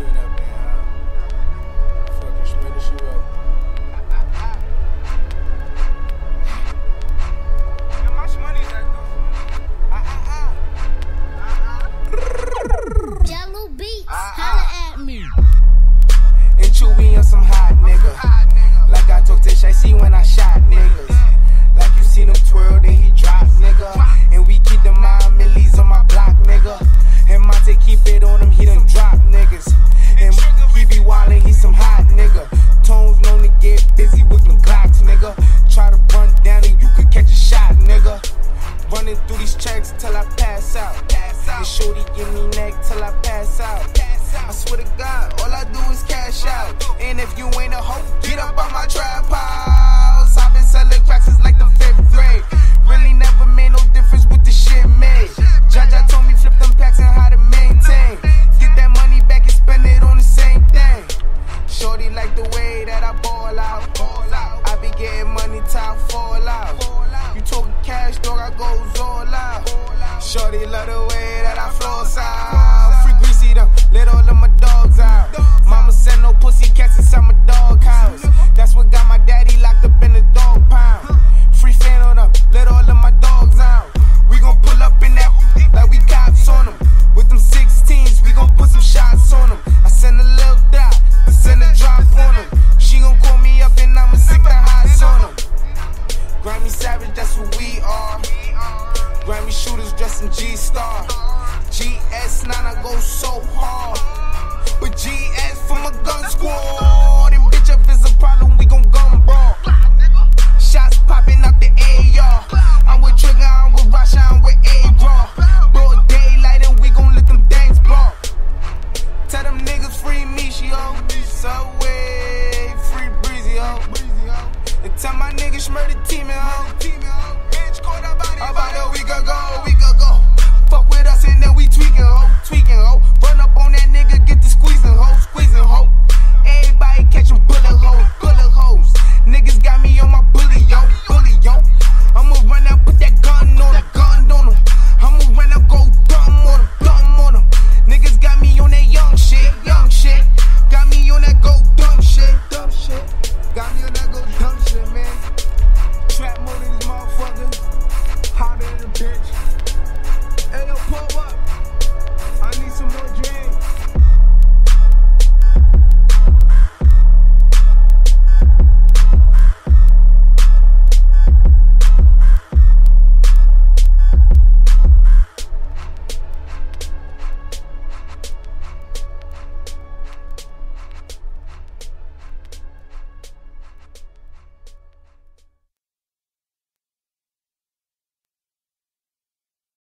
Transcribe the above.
tune up now. give me neck till I pass out. pass out. I swear to God, all I do is cash out. And if you ain't a hoe, get up on my trap house. I've been selling cracks since like the fifth grade. Really never made no difference with the shit made. Jaja told me flip them packs and how to maintain. Get that money back and spend it on the same thing. Shorty like the way that I ball out. Ball out. I be getting money till fall out. You talking cash, dog, I goes all out. Shorty love the way. that's who we are. Grammy shooters dressed in G-Star. GS9, I go so